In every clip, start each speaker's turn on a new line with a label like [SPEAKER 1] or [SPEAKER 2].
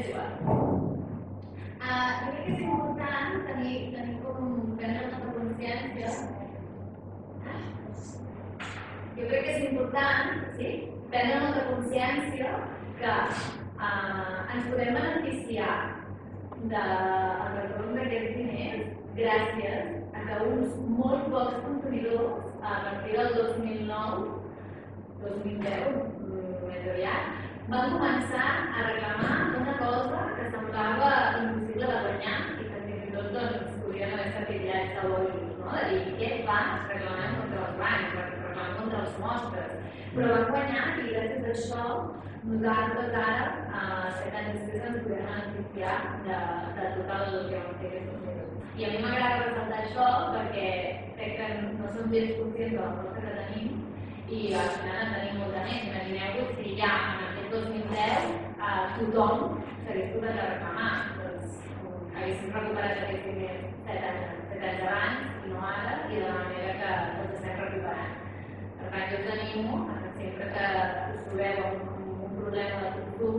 [SPEAKER 1] és igual. Uh, jo crec que és important tenir, tenir com prendre molta consciència jo crec que és important sí, prendre molta consciència que uh, ens podem beneficiar del retorn d'aquests diners gràcies a que uns molt pocs consumidors, a partir del 2009, 2010, més aviat, van començar a reclamar una cosa que semblava impossible de guanyar i que fins i tot doncs, podrien haver estat ja de bojos, no? de dir què fas reclamant contra els bancs, reclamant contra els mostres. Però van guanyar i gràcies a això nosaltres ara, eh, set anys després, ens podem beneficiar de, de tot el que vam fer aquests mesos. I a mi m'agrada ressaltar això perquè crec que no som gens conscients de la força que tenim i al final en tenim molta més. Imagineu-vos si ja en aquest 2010 eh, tothom s'hagués pogut reclamar. Doncs haguéssim recuperat aquests diners set anys, set anys abans i no ara i de la manera que els estem recuperant. Per tant, jo us animo sempre que us trobeu amb problema de consum,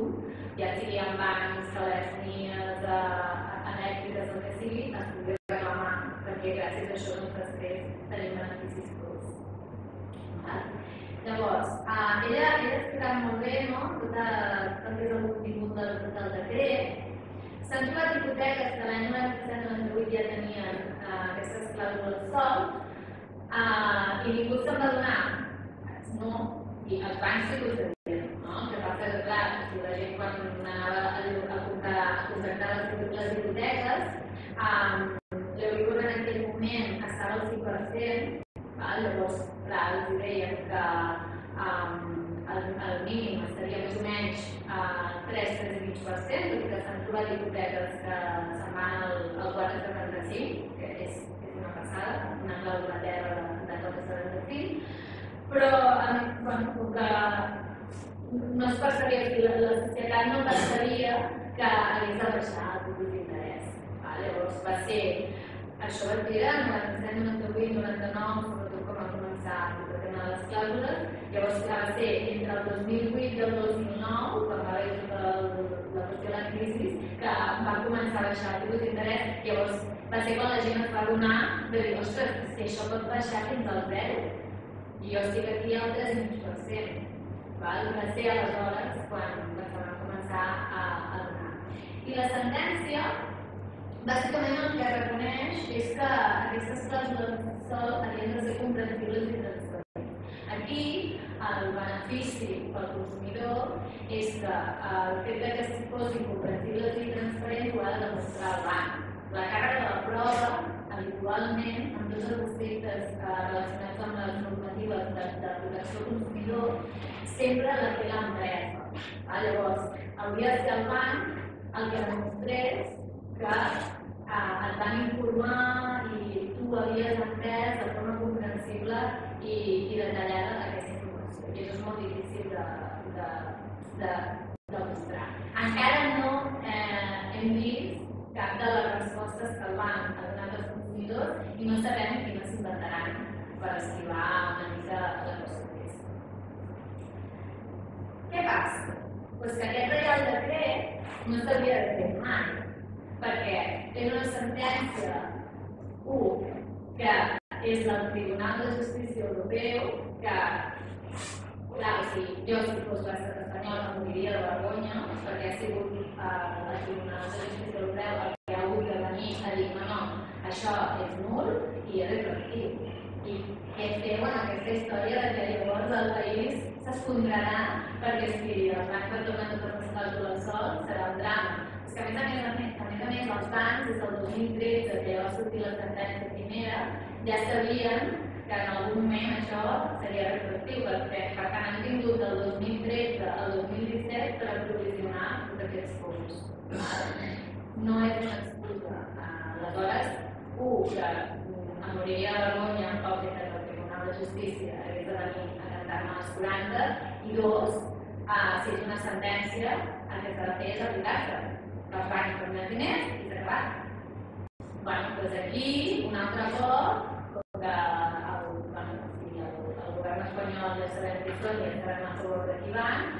[SPEAKER 1] ja sigui en bancs, telefonies, eh, elèctriques, el que sigui, es pugui reclamar, perquè gràcies a això doncs, després tenim beneficis tous. Llavors, eh, ella, ella explicava molt bé no? tot, el és el contingut del, del decret. S'han trobat hipoteques que l'any 97-98 ja tenien eh, aquestes clàusules sol eh, i ningú se'n va donar. No, i els bancs sí que ho sabien, no? que passa que, clar, si la gent quan anava a, a, a contractar les, les hipoteques, um, l'Euribor en aquell moment estava al 5%, val? llavors, clar, els deien que um, el, el mínim estaria més o menys a uh, 3-3,5%, tot i que s'han trobat hipoteques que se'n van al, al 4,75, que és, és una passada, una clàusula terra de, de 4,75, però bueno, com que no es si la, la societat no percebia que hagués de baixar el tipus d'interès. Llavors va ser, això va en 97, 98, 99, començar el tema de les clàusules, llavors va ser entre el 2008 i el 2009, quan va haver tota la, qüestió de la crisi, que va començar a baixar el tipus d'interès, llavors va ser quan la gent es va donar de dir, ostres, que això pot baixar fins al zero i jo estic aquí al 3,5%. Val? Va ser aleshores quan se va començar a, a donar. I la sentència, bàsicament el que reconeix és que aquestes clàusules havien de ser comprensibles i transparents. Aquí, el benefici pel consumidor és que el fet que fossin comprensibles i transparents ho ha de demostrar el banc. La càrrega de la prova habitualment, en tots els aspectes eh, relacionats amb les normatives de, de protecció al consumidor, sempre la té l'empresa. Ah, llavors, hauria de ser el banc el que demostrés que eh, et van informar i tu havies entès de forma comprensible i, i detallada aquesta informació. I això és molt difícil de, de, de, de demostrar. Encara no eh, hem vist cap de les respostes que el banc ha donat consumidors i no sabem quines s'inventaran per esquivar una mica la qüestió Què passa? Pues que aquest reial decret no s'havia de fer mai, perquè té una sentència 1 que és del Tribunal de Justícia Europeu que, clar, si jo si fos l'estat espanyol em moriria de vergonya perquè ha sigut eh, el Tribunal de Justícia Europeu el que ha hagut de venir a dir no, no, això és nul i és retroactiu. I què feu en aquesta història de que llavors el país s'escondrarà perquè si els bancs retomen totes les clàusules sol serà un drama. Que a més a més, a més, a més, a més els bancs des del 2013, que ja va sortir la sentència primera, ja sabien que en algun moment això seria retroactiu, perquè per tant han tingut del 2013 al 2017 per aprovisionar tots aquests fons. No és una excusa. Aleshores, un, que em moriria de vergonya un cop que el Tribunal de Justícia hagués de venir a cantar-me les 40, i dos, uh, si és una sentència, el que s'ha de fer és aplicar-se. Que els bancs donen diners i s'ha acabat. Bueno, doncs aquí, un altre cop, com que el, bueno, sí, el, el govern espanyol ja sabem qui són i estarem a favor de qui van,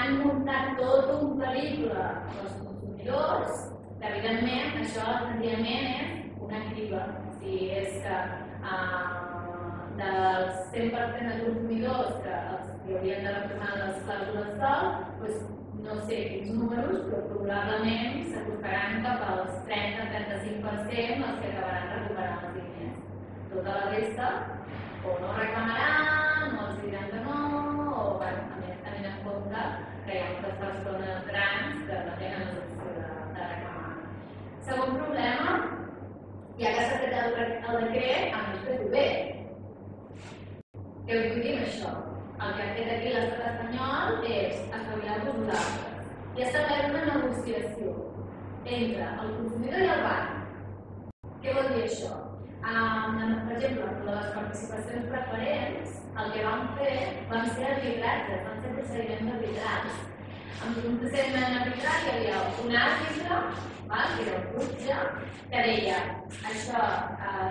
[SPEAKER 1] han muntat tot un periple als consumidors, que evidentment això senzillament és una criba. O sigui, és que uh, dels 100% de consumidors que els que haurien de retornar les clàusules sol, doncs, no sé quins números, però probablement s'acostaran cap als 30-35% els que acabaran recuperant els diners. Tota la resta o no reclamaran, o els diran que no, o bueno, més tenint en compte que hi ha moltes persones grans que no tenen l'opció de, de reclamar. Segon problema, ja que s'ha fet el, el decret, a més fet-ho bé. Què us vull dir amb això? El que ha fet aquí l'estat espanyol és espavilar-vos vosaltres i establert una negociació entre el consumidor i el banc. Què vol dir això? Um, per exemple, les participacions preferents, el que vam fer van ser arbitratges, van ser procediments arbitrats. En un procediment arbitrat hi havia un àrbitre, val, que era un jutge, que deia això eh,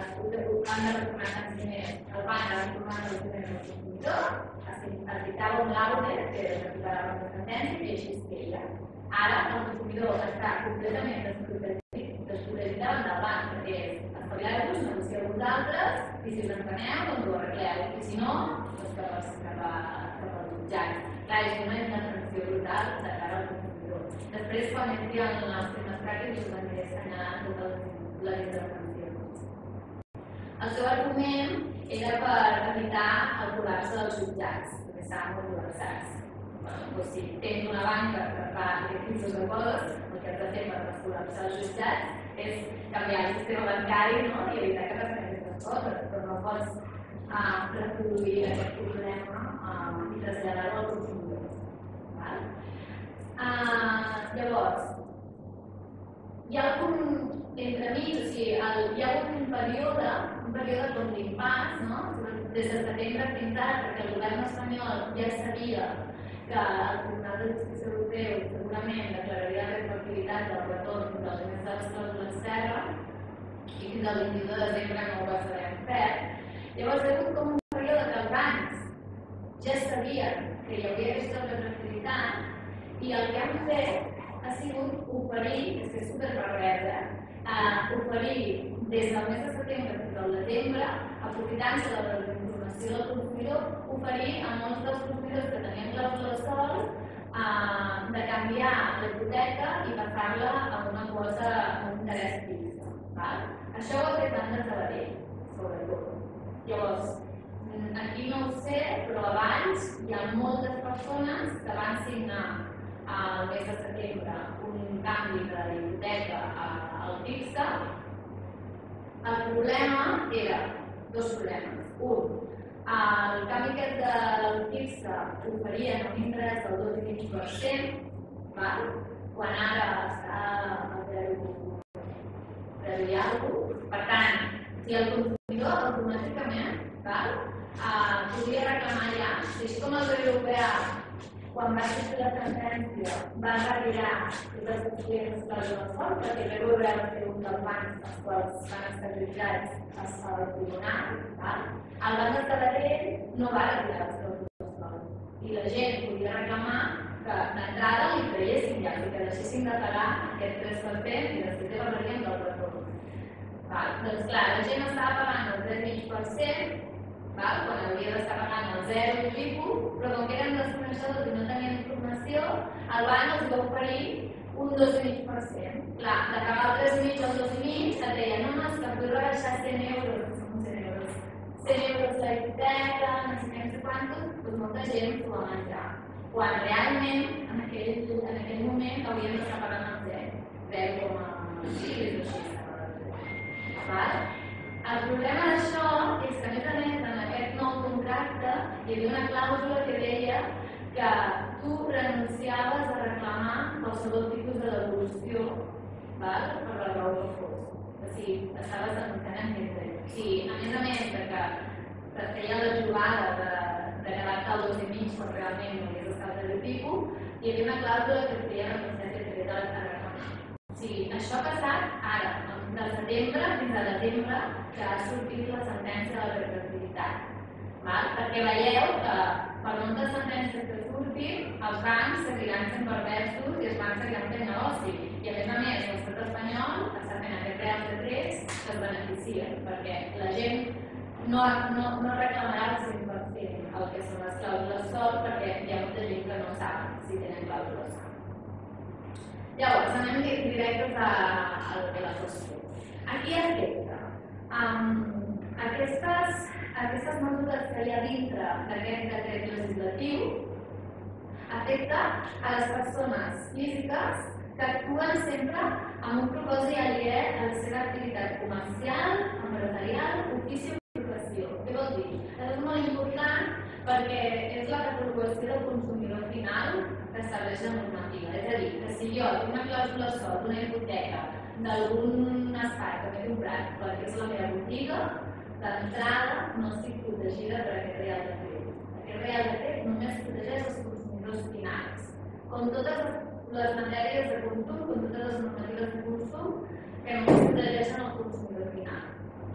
[SPEAKER 1] han de retornar tants diners, el banc ha de retornar els diners al consumidor, es dictava un laude que recuperava la sentència i així es feia. Ara el consumidor està completament desprotegit davant perquè és espavilar-vos, negociar vosaltres, i si us enteneu, doncs ho arregleu, i si no, doncs cap, als, cap, a, cap als jutjats. Clar, és una intervenció brutal de cara al consumidor. Després, quan entri en els temes pràctics, us aniré assenyalant totes les intervencions. El seu argument era per evitar el col·lapse dels jutjats, estaven molt col·lapsats. Bueno, doncs si tens una banca que fa recursos de coses, el que has de fer per descol·lapsar els jutjats és canviar el sistema bancari no? i evitar que passin aquestes coses, però no pots uh, reproduir aquest problema uh, i traslladar-lo al consumidor. Val? Uh, llavors, hi ha algun entremig, o sigui, el, hi ha un període, un període com d'impàs, no? Des de setembre fins ara, perquè el govern espanyol ja sabia que el Tribunal de Justícia Europeu segurament declararia la retroactivitat del retorn dels diners de les clàusules terra i fins al 22 de desembre no ho va saber fer. Llavors, ha hagut com un període que els bancs ja sabien que hi hauria aquesta retroactivitat i el que han fet ha sigut oferir, és que és superperversa, eh, oferir des del mes de setembre fins al desembre, aprofitant-se de la informació del consumidor, oferir a molts dels consumidors que tenien clàusula de sol eh, de canviar la hipoteca i passar-la a una cosa, a un interès. Val? Això ho ha fet tant de Sabadell, sobretot. Llavors, aquí no ho sé, però abans hi ha moltes persones que van signar al mes de setembre un canvi de hipoteca al fixa, el problema era dos problemes. Un, el canvi aquest del fixa oferia un interès del 2,5%, val? quan ara està a 0, 0 i alguna Per tant, si el consumidor automàticament val? Uh, podria reclamar ja, així com el Europea quan va fer la sentència, va retirar les clients de la font, perquè vam veure va ser un dels bancs els quals van estar jutjats al tribunal. Val? El banc de Sabadell no va retirar les clàusules i la gent podia reclamar que d'entrada li traiessin ja, que deixessin de pagar aquest 3% i després ja parlaríem del retorn. Val? Doncs clar, la gent estava pagant el 3,5%, val? quan hauria d'estar pagant el 0 i tipus, però com que eren desconeixedors i no tenien informació, el banc els va oferir un 2,5%. Clar, de pagar el 3,5 al 2,5 et deia, no, no, és que vull rebaixar 100 euros, 100 euros, 100 euros la hipoteca, no sé què, no sé quantos, doncs molta gent s'ho va menjar. Quan realment, en aquell, en aquell moment, haurien d'estar pagant el 0, 0,6 o així. Val? El problema d'això és que, a més a més, en aquest nou contracte hi havia una clàusula que deia que tu renunciaves a reclamar qualsevol tipus de devolució per la raó que fos. O sigui, estaves denunciant en més O a més a més que et feia la jugada de, de quedar-te al dos i mig quan realment no havies estat de tipus, hi havia una clàusula que et feia renunciar a dret a reclamar. O sigui, això ha passat ara, del setembre fins a desembre, que ha sortit la sentència de la retroactivitat. perquè veieu que per moltes sentències que surtin, els bancs seguiran sent perversos i els bancs seguiran fent negoci. I a més a més, l'estat espanyol està fent aquest real decrets que es beneficien, perquè la gent no, no, no reclamarà el 100% el que són les clàusules sol, perquè hi ha molta gent que no sap si tenen clàusules sol. Llavors, anem directes a, a la qüestió. Aquí afecta. Um, aquestes aquestes mesures que hi ha dintre d'aquest decret legislatiu afecta a les persones físiques que actuen sempre amb un propòsit aliè a la seva activitat comercial, empresarial, ofici o professió. Què vol dir? Això és molt important perquè és la catalogació del consumidor final que estableix la normativa. És a dir, que si jo tinc una clàusula sol d'una hipoteca d'algun espai que m'he comprat perquè és la meva botiga, d'entrada no estic protegida per aquest Real Decret. Aquest Real Decret només protegeix els consumidors finals. Com totes les matèries de consum, com totes les normatives de consum, que només protegeixen el consumidor final.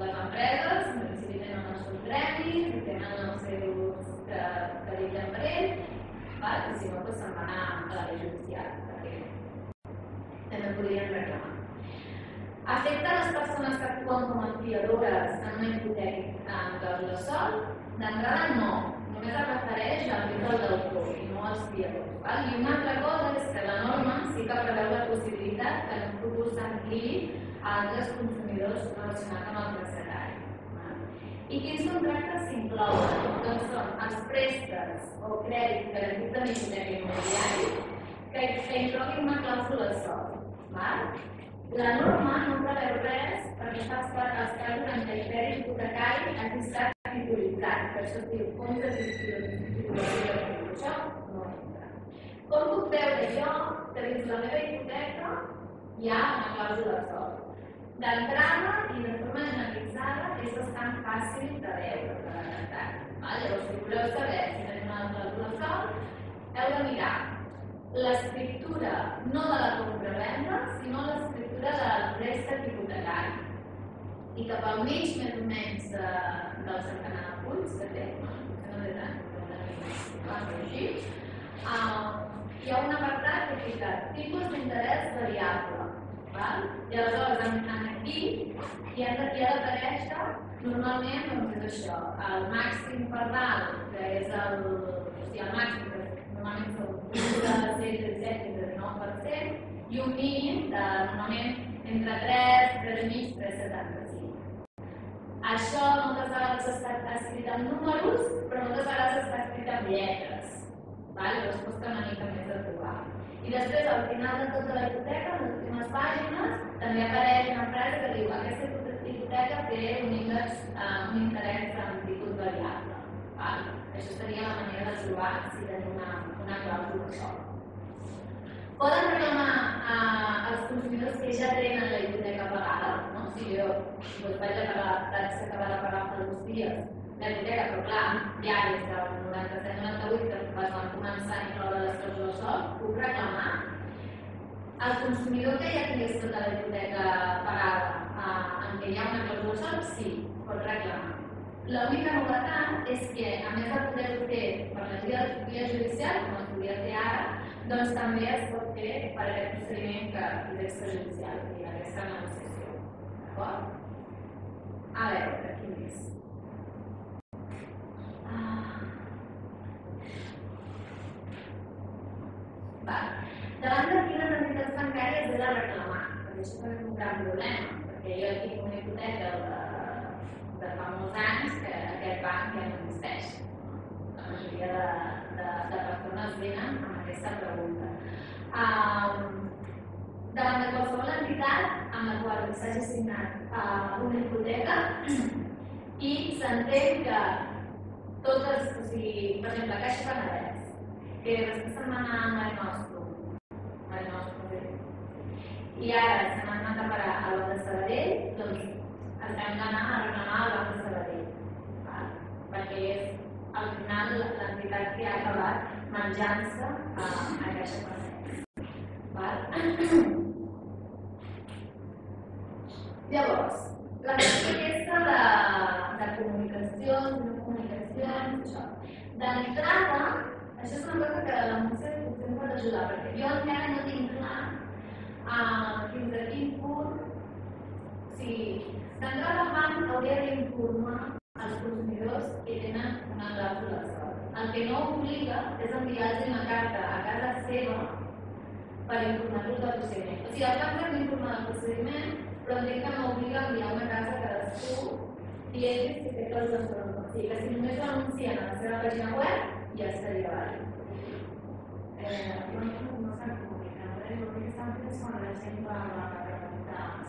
[SPEAKER 1] Les empreses, en principi tenen els seus gremis, tenen els seus que, que vetllen per ell, val? i si no, doncs se'n va anar a la llei judicial, perquè també podrien reclamar. Afecta les persones que actuen com a fiadores en una hipoteca clàusula sol? D'entrada no, només es refereix al títol d'autor i no als fiadors. Val? I una altra cosa és que la norma sí que preveu la possibilitat que en un s'ampliï a altres consumidors relacionats amb el presentari. I quins contractes s'inclouen? Doncs són els préstats o crèdits garantits de hipoteca immobiliari que, que incloguin una clàusula sol. Val? La norma no preveu res perquè fa els casos en què crèdit hipotecari ha estat titulitzat, per això es diu fons de titulació. Això no entra. Com puc veure jo que dins la meva hipoteca hi ha una clàusula sol? D'entrada i de forma generalitzada és bastant fàcil de veure, de detectar. Llavors, si voleu saber si tenim una clàusula sol, heu de mirar l'escriptura no de la compra-venda, sinó l'escriptura del préstec hipotecari. I cap al mig, més o menys, de, del centenar de punts que té, no, no té tant, però així, uh, hi ha un apartat que fica tipus d'interès variable. Val? I aleshores, en, en aquí hi ha, hi ha d'aparèixer normalment doncs és això, el màxim per dalt, que és el, o sigui, el màxim que normalment són de 6, 17 i 19%, i un mínim de normalment entre 3, 3,5, 3,75. Això moltes vegades està escrit en números, però moltes vegades està escrit en lletres. Val? Llavors costa una mica més de trobar. I després, al final de tota la hipoteca, en les últimes pàgines, també apareix una frase que diu aquesta hipoteca té un índex, uh, un interès en tipus variable. Val? Això seria la manera de trobar si tenim una, una clàusula sol. Poden reclamar eh, els consumidors que ja tenen la hipoteca pagada, no? Si jo doncs, vaig acabar, vaig acabar de pagar fa dos dies la hipoteca, però clar, ja des del 97-98 que es van començar a incloure les clàusules sol, puc reclamar el consumidor que ja tingués tota la hipoteca pagada eh, en què hi ha una clàusula sol, sí, pot reclamar. L'única novetat és que, a més de poder-ho fer per la via, via judicial, com es podria fer ara, doncs també es pot fer per aquest procediment que és extrajudicial, i aquesta negociació. D'acord? A veure, quin més? Ah. Va. Davant de quines entitats bancàries he de reclamar? Perquè això també és un gran problema, perquè jo tinc una hipoteca de fa molts anys que aquest banc ja no existeix. La majoria de, de, de persones venen amb aquesta pregunta. Um, davant de qualsevol entitat amb la qual s'hagi signat uh, una hipoteca i s'entén que totes, o sigui, per exemple, Caixa Penedès, que després se'n va anar a Mare Nostrum, Mare i ara se n'han anat a parar a la de Sabadell, doncs ens hem d'anar a reclamar Banc de Sabadell, perquè és al final l'entitat que ha acabat menjant-se a, a Caixa. Llavors, la qüestió aquesta de, de comunicacions, de comunicació reclamacions, això. D'entrada, això és una cosa que la Montse potser em pot ajudar, perquè jo encara no tinc clar uh, fins a quin punt, sigui, d'entrada el banc hauria d'informar els consumidors que tenen una clàusula sol. El que no obliga és enviar-los una carta a casa seva per informar-los del procediment. O sigui, el banc ha d'informar del procediment, però entenc que no obliga a enviar una carta a cadascú dient que té clàusules de sol. O sigui, que si només ho anuncien a la seva pàgina web, ja estaria vàlid.
[SPEAKER 2] Eh, no, no s'ha comunicat, eh? El que estan fent és quan la gent va a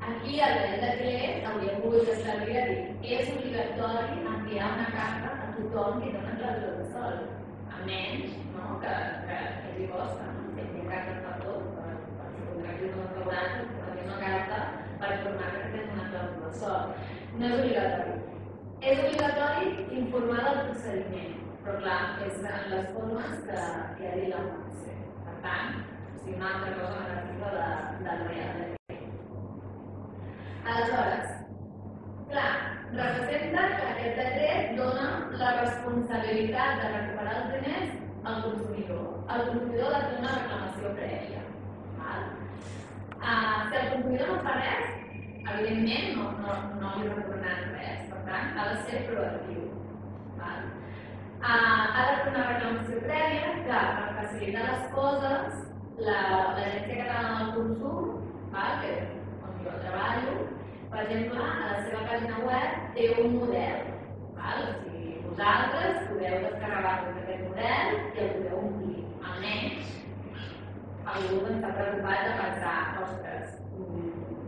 [SPEAKER 2] però el ple de com es podem fer de l'emergència. A dir si si
[SPEAKER 1] aquí dret hauria pogut és obligatori enviar una carta a tothom que té una clàusula de sol, a menys no, que, que, que li costa, no? hi ha cartes per tot, per, per si contractes un assegurat, per una carta per informar que tens una clàusula de sol. No és obligatori. És obligatori informar del procediment, però clar, és en les formes que, que ha dit la Montse. Per tant, sigui, una altra cosa negativa de, del Real. Aleshores, clar, representa que aquest decret dona la responsabilitat de recuperar els diners al consumidor. El consumidor ha de fer una reclamació prèvia. Val? Uh, si el consumidor no fa res, evidentment no, no, no li retornaran res. Per tant, ha de ser proactiu. Val? Uh, ha de fer una reclamació prèvia que, per facilitar les coses, l'Agència Catalana del Consum, val? que on jo treballo, per exemple, a la seva pàgina web té un model. Val? O sigui, vosaltres podeu descarregar-vos aquest model i el podeu omplir. Almenys, algú està preocupat de pensar, ostres,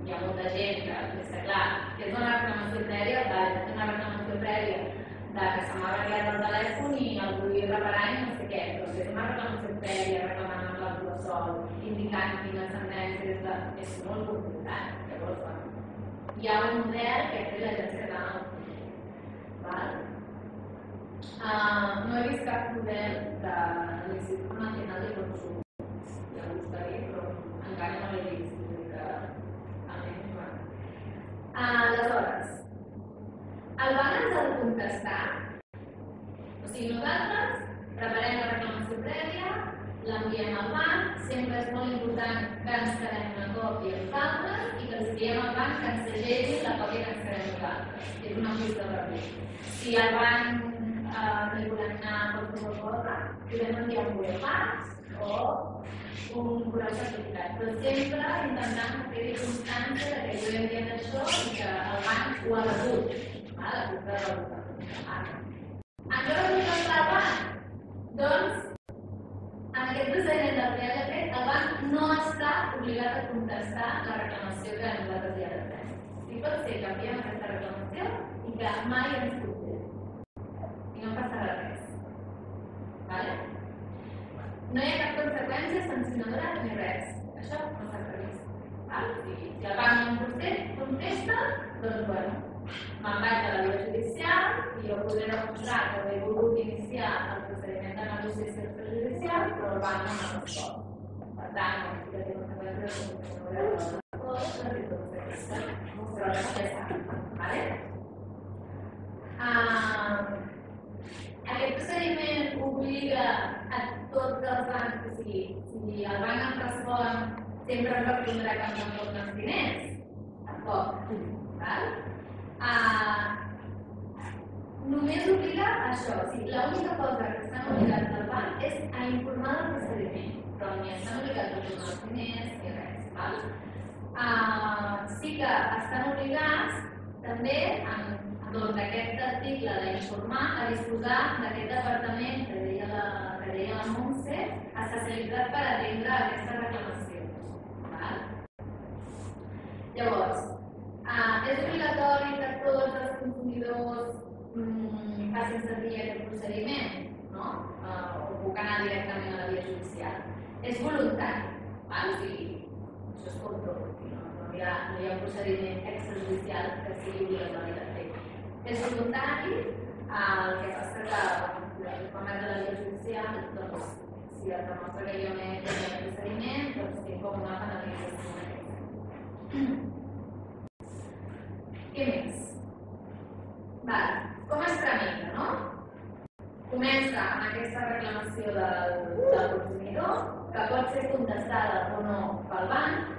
[SPEAKER 1] hi ha molta gent que, clar, que és una reclamació prèvia, val, és una reclamació prèvia de que se m'ha arreglat el telèfon i el vull reparar i no sé què, però si és una reclamació prèvia reclamant amb la sol, indicant quines sentències de... és molt complicat. Llavors, bueno, hi ha un model que té l'Agència Catalana Val? Uh, no he vist cap model de l'Institut Nacional de Consum. Ja gustaria, però encara no l'he vist. Que. Uh, aleshores, el banc ens ha de contestar. O sigui, nosaltres preparem la reclamació prèvia, l'enviem al banc, sempre és molt important que ens quedem una còpia nosaltres els diem al banc que ens segellin la còpia que ens quedem nosaltres. És una pista de res. Si al banc eh, hi volem anar per qualsevol cosa, podem enviar un bulefax o un correu certificat, però sempre intentant que quedi constància de que jo he enviat això i que el banc ho ha rebut. La compra rebuda. En què resulta el banc? Doncs en aquest procediment del Real Decret, el banc no està obligat a contestar la reclamació que nosaltres ja fem. I pot ser que enviem aquesta reclamació i que mai ens contesti. I no passarà res. Vale? No hi ha cap conseqüència sancionadora ni res. Això no s'ha previst. Val? Si, si el banc no contesta, doncs bueno, me'n vaig a la via judicial i jo podré demostrar que he volgut iniciar el procediment de negociació extrajudicial, però el no respost. Per tant, no no sap, vale? Uh, aquest procediment obliga a tots els bancs, o sigui, si el banc em respon, sempre em respondrà que em tornen els diners. Tampoc. Val? Uh, només obliga a això. O sigui, l'única cosa que estan obligats al és a informar del procediment, però ni estan obligats a tornar els diners ni res. Val? Uh, sí que estan obligats també en doncs, aquest article d'informar a disposar d'aquest departament que deia la, que deia la Montse especialitzat per atendre aquestes reclamacions. Val? Llavors, Uh, és obligatori que tots els consumidors mm, facin servir aquest procediment, no? Uh, o puc anar directament a la via judicial. És voluntari, val? o sigui, això és com tot, no, no, hi ha, no hi ha un procediment extrajudicial que sigui obligatori de fer. És voluntari, el que passa que el format de la via judicial, doncs, si es demostra que m'he fet el procediment, doncs tinc com una penalització. Què més? Val. Com es tramita, no? Amb aquesta reclamació del, del consumidor, que pot ser contestada o no pel banc.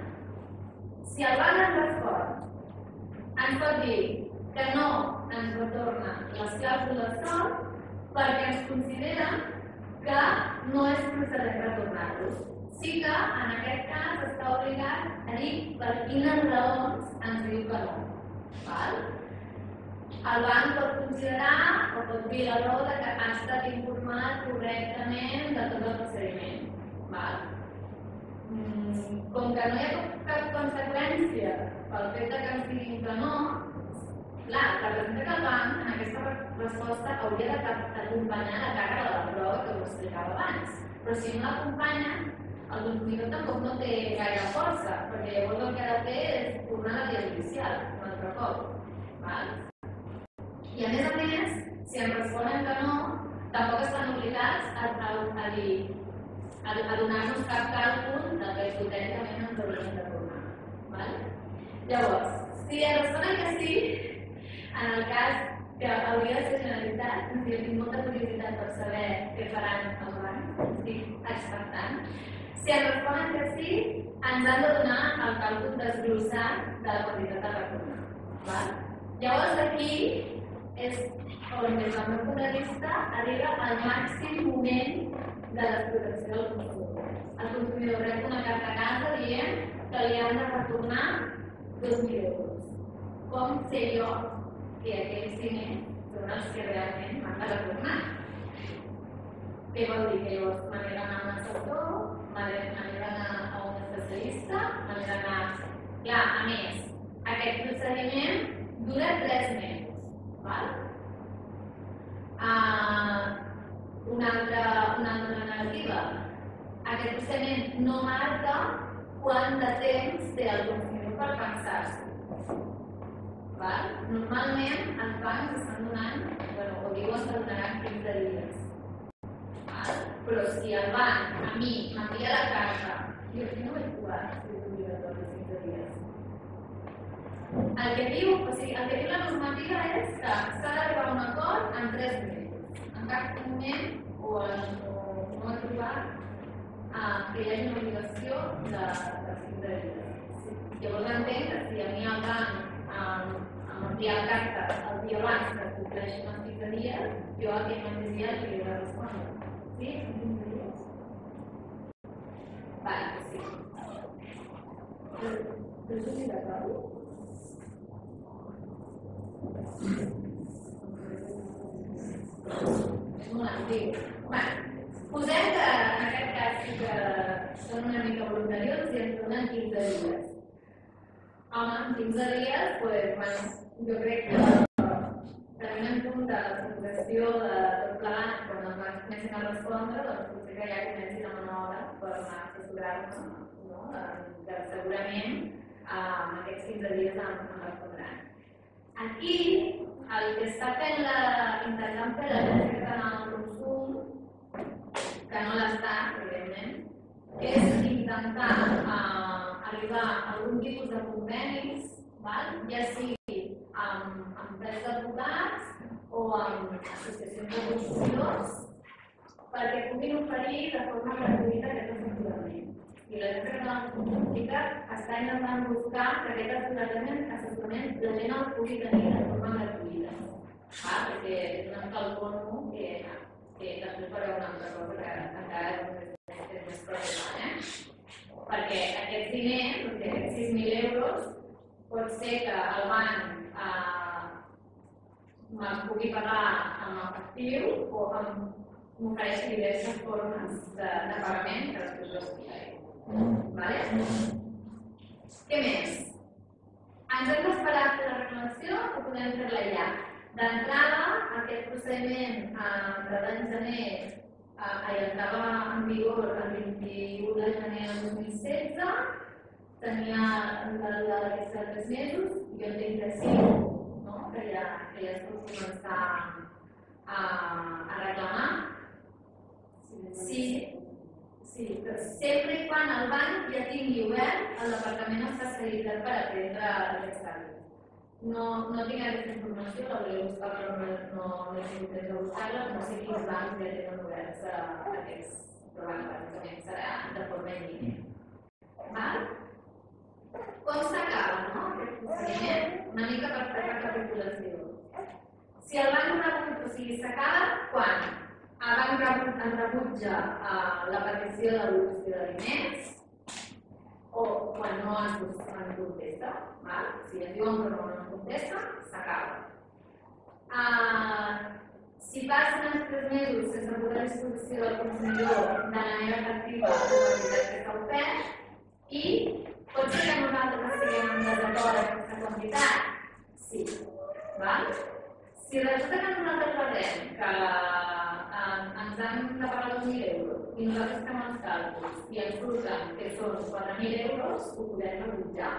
[SPEAKER 1] Si el banc ens respon, ens pot dir que no ens retorna les clàusules sol perquè ens considera que no és procedent retornar-los. Sí que en aquest cas està obligat a dir per quines raons ens diu que no. Val? El banc pot considerar o pot dir raó de que ha estat informat correctament de tot el procediment. Val? Mm, Com que no hi ha cap, cap conseqüència pel fet que ens diguin que no, clar, representa que el banc en aquesta re- resposta hauria d'acompanyar la càrrega de la prova que us explicava abans. Però si no l'acompanya, el consumidor tampoc no té gaire força, perquè llavors el que ha de fer és tornar a la via judicial, un altre cop. Val? I a més a més, si em responen que no, tampoc estan obligats a, a, a dir a, a donar-nos cap càlcul del que hipotèticament ens hauríem de tornar. Val? Llavors, si em responen que sí, en el cas que hauria de ser generalitat, si tinc molta curiositat per saber què faran el banc, estic expectant. Si em responen que sí, ens han de donar el càlcul desglossat de la quantitat a retornar. Val? Llavors aquí és on des del meu punt de vista arriba el màxim moment de l'explotació del consumidor. El consumidor rep una carta a casa dient que li han de retornar 2.000 euros. Com sé jo que aquells diners són els que realment m'han de retornar? Què vol dir? Que llavors m'han d'anar a un assessor, m'han d'anar a un especialista, m'han d'anar... Clar, a més, aquest procediment dura 3 mesos. Uh, una, altra, una altra negativa. Aquest procediment no marca quant de temps té el consumidor per pensar-s'ho. Normalment els bancs estan donant, bueno, o diuen que donaran 15 dies. Val? Però si el banc a mi m'envia la carta, jo no vaig trobar si és obligatori 15 dies. El que diu, o sigui, el que diu la normativa és que s'ha d'arribar a un acord en 3 mesos. En cap moment o, o no trobat uh, que hi hagi una obligació de, de 15 dies. Llavors entenc que si a mi el banc um, m'envia la carta el dia abans que compleixin els 15 dies, jo aquell mateix dia li de respondre. Sí? En 15 dies? Vale, sí. Però, però és obligatori? És molt. Bé, posem que en aquest cas que són una mica i ens donen 15 dies. Home, en 15 dies, pues, bueno, jo crec que de tot quan els bancs comencen a respondre, doncs que ja comencin a una hora per assessorar-nos, no? que segurament eh, en aquests 15 dies em respondran. Aquí, el que està fent la, intentant fer l'Agència Catalana del Consum, que no l'està, evidentment, és intentar eh, arribar a algun tipus de convenis, val? ja sigui amb, empreses d'advocats o amb associacions de consumidors, perquè puguin oferir de forma gratuïta aquest assessorament. I l'Agència Catalana de Consum sí que està intentant buscar que aquest assessorament, assessorament la gent el pugui tenir de forma gratuïta. Ah, perquè és una mica autònom que, que després faré una altra cosa que encara és és més preocupant, eh? Perquè aquests diners, doncs, aquests 6.000 euros, pot ser que el banc eh, me'ls pugui pagar amb efectiu o amb m'ofereixi diverses formes de, de pagament que després ho explicaré. Vale? Què més? Ens hem d'esperar fer la reclamació o podem fer-la ja? D'entrada, aquest procediment eh, de l'any gener eh, entrava en vigor el 21 de gener del 2016, tenia la durada d'aquests tres mesos, jo entenc que sí, no? que, ja, que ja es pot començar a, a reclamar. Sí, sí, però sempre i quan el banc ja tingui obert el departament especialitzat per atendre aquests casos. No, no tinc aquesta informació, la volia buscar però no, no, no he tingut temps de buscar-la, no sé quins bancs ja tenen oberts a, aquests, però bueno, bàsicament serà de forma en línia. Val? Com s'acaba, no, aquest procediment? Una mica per fer recapitulació. Si el banc rebut, o sigui, s'acaba quan banc rebut, en rebutja uh, la petició de devolució de diners, o quan no ens contesta, val? si ens diuen que no ens contesta, s'acaba. Uh, si passen els tres mesos sense posar a disposició del consumidor de manera efectiva la quantitat que s'ha ofert i pot ser que nosaltres estiguem en desacord amb aquesta quantitat? Sí. Val? Si resulta que nosaltres veiem que eh, ens han de pagar 2.000 euros i nosaltres fem els càlculs i ens surten que són 4.000 euros, ho podem rebutjar.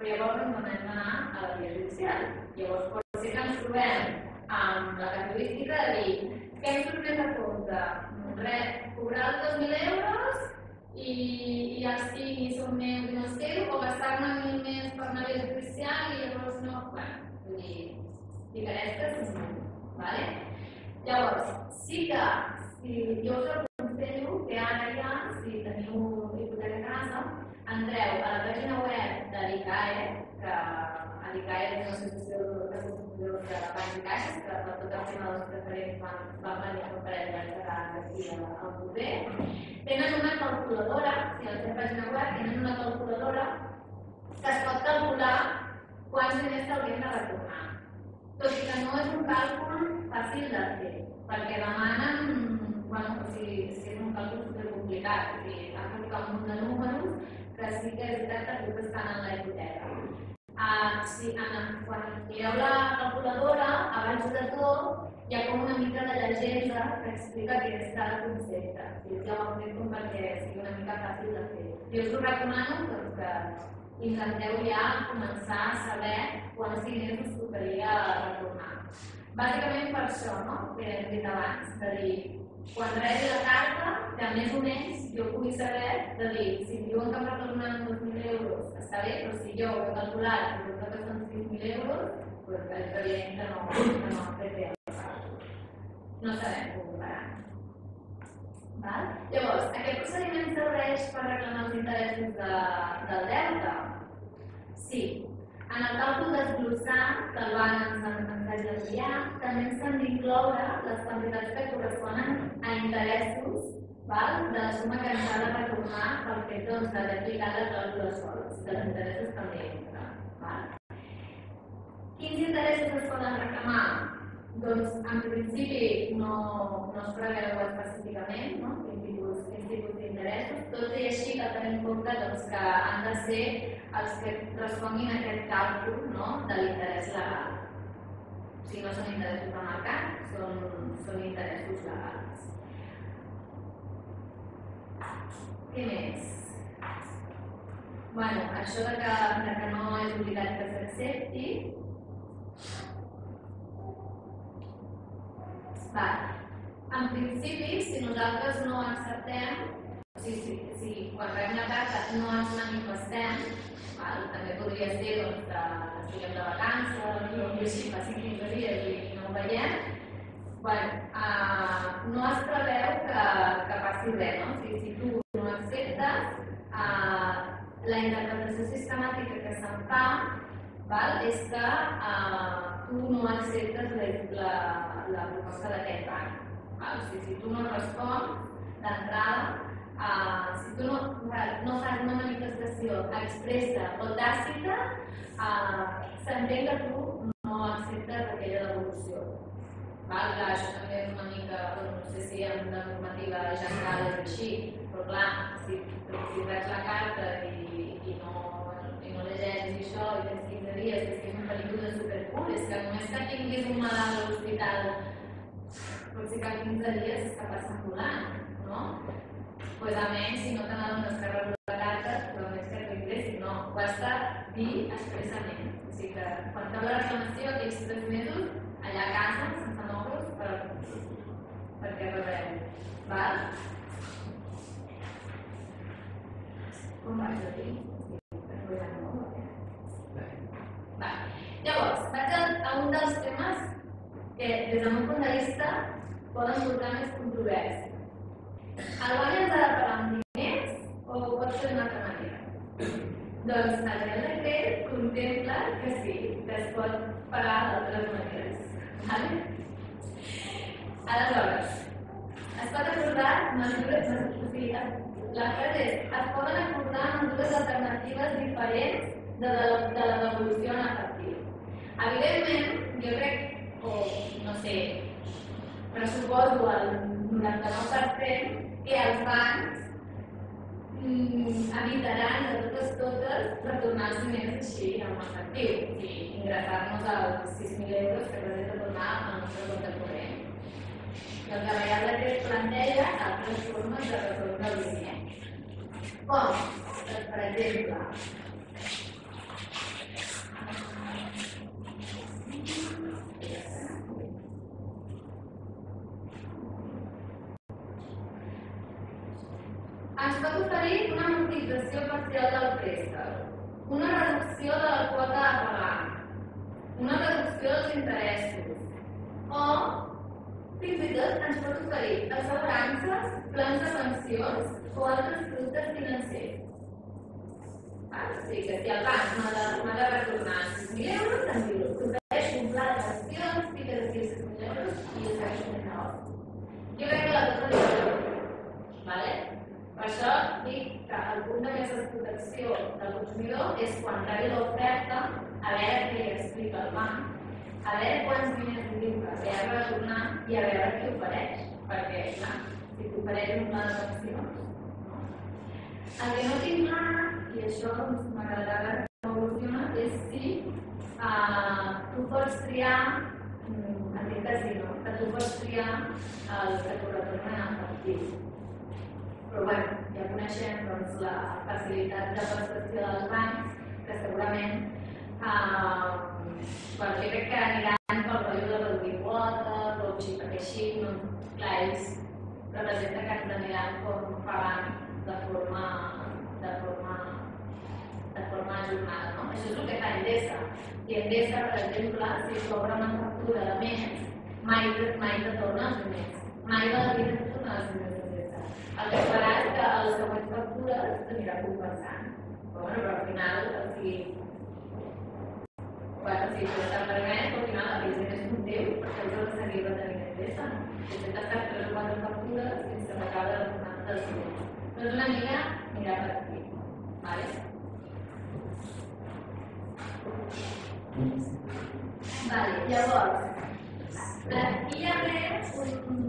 [SPEAKER 1] Però llavors ens hem d'anar a la via judicial. Llavors pot ser que ens trobem amb la casuística de dir què em surt més a compte? Res, cobrar els 2.000 euros i, i els tinc i són meus i no quedo, o gastar-me picaresques, vale? Llavors, sí que si jo us aconsello que ara ja, si teniu hipoteca a casa, entreu a la pàgina web de l'ICAE, que l'ICAE és una associació de consumidors de bancs i caixes, que per tot el tema dels preferents van, van venir a parell d'anys aquí al proper. Tenen una calculadora, si a la seva pàgina web tenen una calculadora que es pot calcular quants diners s'haurien de retornar. Tot i que no és un càlcul fàcil de fer, perquè demanen, bueno, sigui, si és un càlcul supercomplicat, o sigui, han de un munt de números que sí que és veritat que tots estan en la hipoteca. Uh, si, en, quan mireu la calculadora, abans de tot, hi ha com una mica de llegenda que explica què és cada concepte. I ja ho fet com perquè sigui una mica fàcil de fer. Jo us ho recomano doncs, que intenteu ja començar a saber quants diners us tocaria retornar. Bàsicament per això, no?, que hem dit abans, de dir, quan rebi la carta, que més o menys jo pugui saber de dir, si em diuen que em retornen 2.000 euros, està bé, però si jo ho he calculat i que són 6.000 euros, doncs és evident que no, que no el càlcul. No sabem comparar. Val? Llavors, aquest procediment serveix per reclamar els interessos de, del deute? Sí. En el càlcul desglossat que el banc ens, ens hagi d'enviar, també ens han d'incloure les quantitats que corresponen a interessos val? de la suma que ens ha de retornar pel fet doncs, d'haver aplicat la clàusula sols, que els interessos també entren. Val? Quins interessos es poden reclamar? Doncs, en principi, no, no es preveu específicament no? quin tipus, tipus d'interessos, tot i així que tenim en compte doncs, que han de ser els que responguin a aquest càlcul no? de l'interès legal. Si no són interessos de mercat, són, són interessos legals. Què més? Bueno, això de que, de que no és obligat que s'accepti. Vale. En principi, si nosaltres no acceptem, o sigui, si, si quan rebem la carta no ens manifestem, val? també podria ser doncs, que estiguem de vacances o així passin 15 dies i no ho veiem, bueno, uh, no es preveu que, que passi res, no? O sigui, si tu no acceptes, uh, la interpretació sistemàtica que se'n fa val, és que uh, tu no acceptes la, la, la proposta d'aquest banc. Val? O sigui, si tu no respons d'entrada, uh, si tu no, no fas una manifestació expressa o tàcita, uh, s'entén que tu no acceptes aquella devolució. Val? Clar, això també és una mica, no sé si amb la normativa general és així, però clar, si, si veig la carta i, i, no, i no llegeixis i això i tens 15 dies, és que és un pel·lícula supercool, és que només que tinguis un malalt a l'hospital potser que 15 dies està passant volant, no? Pues a més, si no te n'adones que rebràs la carta, però més que t'ingressi, no, ho has de dir expressament. O sigui que quan feu la reclamació, aquests tres mesos, allà a casa, sense moure's, per, perquè rebreu. Val? Com vaig a dir? Que, des meu punt de vista, poden portar més controvèrsia. El guany ens ha de pagar amb diners o pot ser d'una altra manera? Doncs el Real Decret contempla que sí, que es pot pagar d'altres maneres. Vale? Aleshores, es pot acordar mesures, o sigui, la frase és, es poden acordar mesures alternatives diferents de, la, de la devolució en efectiu. Evidentment, jo crec, o no sé, pressuposo el 99% que els bancs mm, evitaran de totes totes retornar els diners així en efectiu, o sigui, ingressar-nos els 6.000 euros que hem de tornar al nostre compte corrent. Doncs la Real Decret planteja altres formes de retorn del diner. Com? Doncs, per exemple, pot oferir una amortització parcial del préstec, una reducció de la quota a pagar, una reducció dels interessos o fins i tot ens pot oferir assegurances, plans de pensions o altres productes financers. Val? O que si el banc m'ha de, de retornar 6.000 euros, em diu, t'ofereix un pla de pensions, fiques aquí 6.000 euros i jo segueixo fent negoci. Jo crec que la cosa és vale? Per això dic que el punt de més protecció del consumidor és quan rebi l'oferta, a veure què li explica el banc, a veure quants diners li diu que té a retornar i a veure què ofereix. Perquè, clar, si t'ofereix un pla de pensions? El que no tinc clar, i això doncs, m'agradarà que evoluciona, és si uh, tu pots triar, mm, entenc que sí, no? que tu pots triar el que t'ho retornen en efectiu però bueno, ja coneixem doncs, la facilitat de prestació dels bancs, que segurament eh, bueno, jo crec que aniran pel rotllo de reduir quotes o així, perquè així, no, clar, ells representa que ens aniran com pagant de forma, de forma, de forma ajornada. No? Això és el que fa Endesa. I Endesa, per exemple, si cobra una factura de més, mai, mai retorna els diners. Mai de la vida retorna els diners el que les següents factures t'anirà compensant. Però, bueno, però al final, o sigui, bueno, si tu estàs permès, al final el business és un teu, perquè us has de seguir retenint en peça. Si t'has gastat tres o quatre factures fins que m'acaba de tornar del seu. Doncs una mica mirar per aquí. Vale? Vale, llavors, aquí hi ha més un,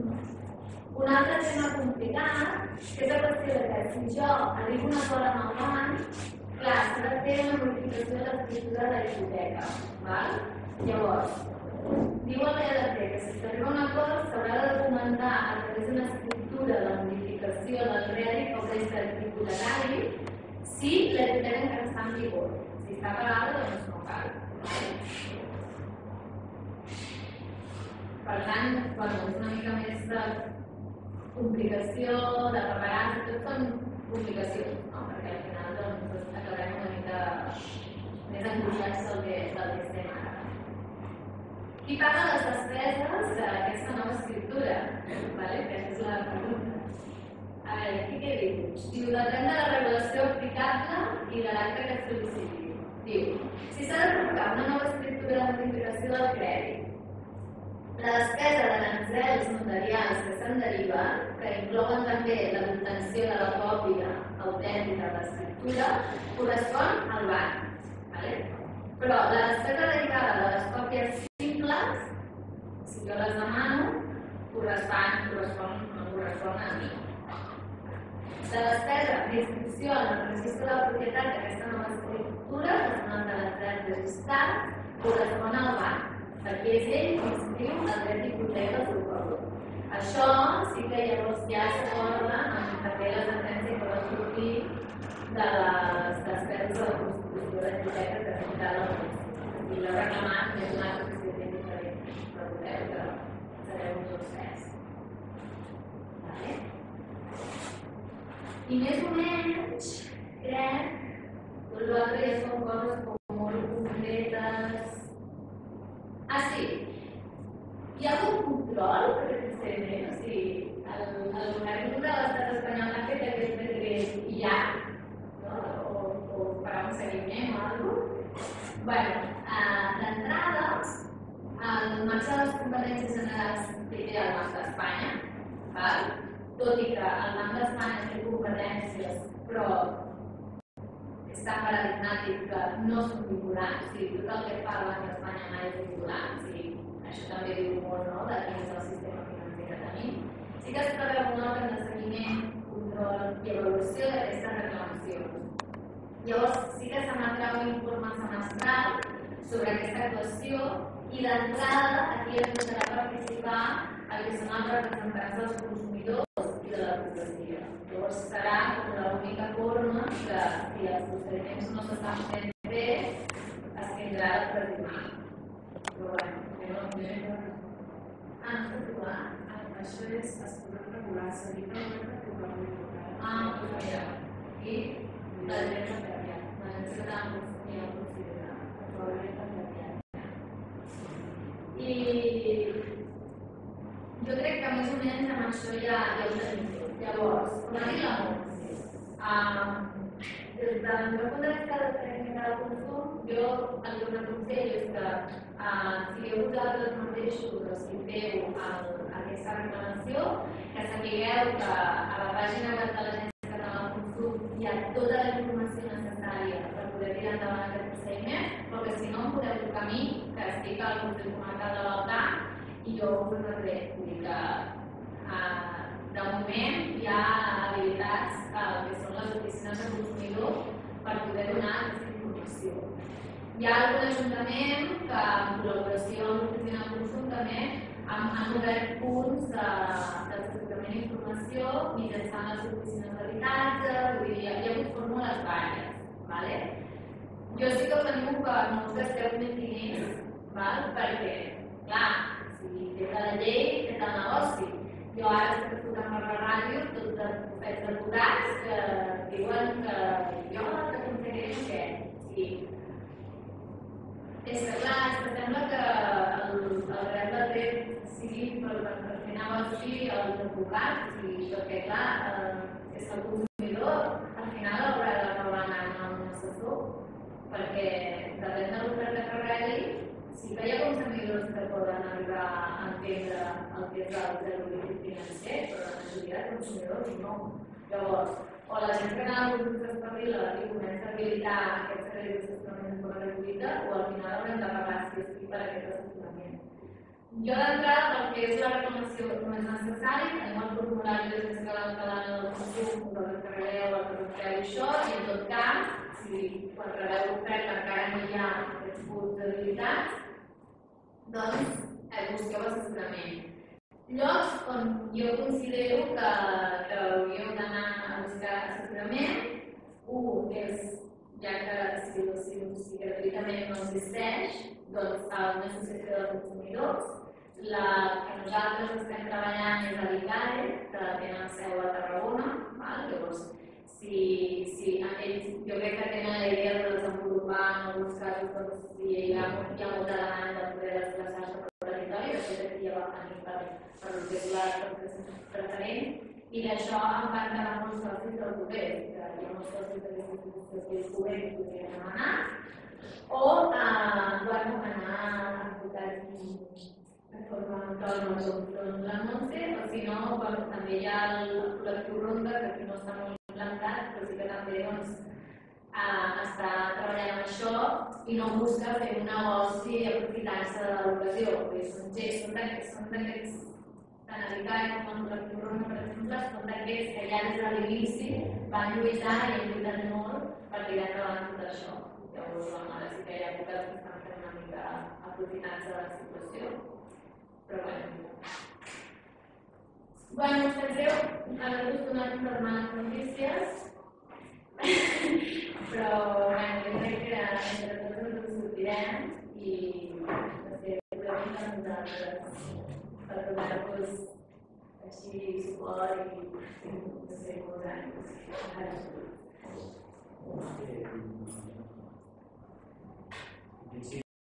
[SPEAKER 1] un altre tema complicat, que és la qüestió de que si jo arribo a un acord amb el banc, clar, s'ha de fer una modificació de l'escriptura de la hipoteca. Val? Llavors, diu el DLT que si s'arriba a un acord s'haurà de documentar a través d'una escriptura la modificació del crèdit o préstec hipotecari si la hipoteca encara està en vigor. Si està pagada, doncs no cal. Per tant, bueno, és una mica més de complicació, de paperats, tot són complicacions, no? perquè al final doncs, acabarem una mica més angoixats del que, del que estem ara. Qui paga les despeses d'aquesta nova escriptura? Vale? Aquesta és la pregunta. A veure, aquí què diu? Diu, depèn de la regulació aplicable i de l'acte que es sol·liciti. Diu, si s'ha de provocar una nova escriptura de modificació del crèdit, la despesa de l'aranzels notarials que se'n deriven, que inclouen també la l'obtenció de la còpia autèntica de l'escriptura, correspon al banc. Vale? Però la despesa derivada de les còpies simples, si jo les demano, correspon, correspon, no correspon a mi. La despesa d'inscripció en el registre de la propietat d'aquesta nova escriptura personal de les drets registrat correspon al banc, perquè és ell qui inscriu el dret d'hipoteca còdol. Això sí que llavors ja s'acorda amb també la sentència que va sortir de les despeses de la constitució de hipoteca que ha citat la i l'ha reclamat més un altre president diferent. Recordeu que sabeu tots tres. Vale? I més o menys, crec, tot l'altre ja són coses com Hi ha algun control procediment? O sigui, el, el govern de l'estat espanyol ha fet aquest decret i ja, no? o, o farà un seguiment o alguna? Bueno, eh, d'entrada, el marge de les competències generals que té el Banc d'Espanya, val? tot i que el Banc d'Espanya té competències, però és tan paradigmàtic que no són vinculants, o sigui, tot el que fa el Banc d'Espanya mai és vinculant, o sigui, això també diu molt no, de quin és el sistema financer que tenim. Sí que es preveu un òrgan de seguiment, control i avaluació d'aquestes reclamacions. Llavors, sí que s'emetrà un informe semestral sobre aquesta actuació i d'entrada aquí es podrà participar el que són els representants dels consumidors i de la població. Llavors serà l'única forma que si els procediments no s'estan fent bé es tindrà de presionar. Però bueno, jo no m'he Ah, trobat?
[SPEAKER 2] Això és, es podrà regular, seguir per la regular.
[SPEAKER 1] Ah, pues mira, aquí la dreta canviat. La dreta canviat, ja ho considera. La dreta canviat. I jo crec que més o menys amb això ja, ho tenim. Llavors, dit la Montse, um, des del meu punt de vista de tècnica de consum, jo el que us és que uh, sigueu vosaltres mateixos els que feu el, aquesta reclamació, que sapigueu que a la pàgina web de l'Agència Catalana del Consum hi ha tota la informació necessària per poder tirar endavant aquest procediment, però que si no em podeu trucar a mi, que estic al Consell Comarcal de l'Altà, i jo us retré. Vull que eh, de moment hi ha habilitats eh, que són les oficines de consumidor per poder donar aquesta informació. Hi ha algun ajuntament que en col·laboració amb l'oficina de consum també han, han obert punts de, de tractament d'informació mitjançant les oficines d'habitatge, vull dir, hi ha hagut fórmules vàries. Vale? Jo sí que us animo que no us gasteu més diners, val? perquè, clar, si té la llei, té del negoci. Jo ara estic escoltant per la ràdio tots els fets advocats que diuen que jo t'aconseguiré no sé què. Sí. És que clar, és que sembla que el, el dret de dret sigui per, per, per fer negoci els advocats, i perquè clar, eh, és el consumidor al final haurà d'acabar anant a un assessor, perquè depèn de l'oferta que regui, sí que hi ha consumidors que poden arribar a entendre el que és el zero financer, però la majoria de consumidors no. Llavors, o la gent que anava a productes espavila i comença a habilitar aquests crèdits d'assessorament per gratuïta, o al final haurem de pagar si estic per aquest assessorament. Jo d'entrada, pel que és la reclamació no és necessari, tenim el formulari de l'Agència Catalana del Consum, que el descarregueu, el descarregueu això, i en tot cas, si quan rebeu l'oferta encara no hi ha aquests punts d'habilitats, doncs eh, busqueu assessorament. Llocs on jo considero que, que hauríeu d'anar a buscar assessorament, un és, ja que si, si, si gratuïtament no existeix, doncs a una associació de consumidors, la que nosaltres estem treballant és a l'ICARE, que tenen seu a Tarragona, val? llavors si, si ells, jo crec que tenen la idea de desenvolupar en alguns casos doncs, si hi ha, hi ha molta demanda de poder desplaçar-se per territori, de fet ja va venir per, per que és la preferent, i d'això en van quedar molts socis del govern, que hi ha molts socis d'aquestes institucions que el govern podrien demanar, o eh, bueno, anar a de forma autònoma com la Montse, o si no, bueno, també hi ha el col·lectiu Ronda, que aquí no està molt implantat, però sí que també doncs, eh, està treballant en això i no busca fer un negoci aprofitant-se de l'ocasió. Són, són d'aquests tant a l'ICAE com al col·lectiu Roma, per exemple, són d'aquests que ja des de l'inici van lluitar i han lluitat molt per tirar endavant tot això. Llavors, bueno, ara sí que hi ha èpoques que estan fent una mica aprofitant-se de la situació. Bueno, sabeu, nosaltres donem per males notícies, però bueno, jo crec que entre tots ens en sortirem i no sé, volem que nosaltres per donar-vos així suport i no sé, molts anys. Eh, Ara.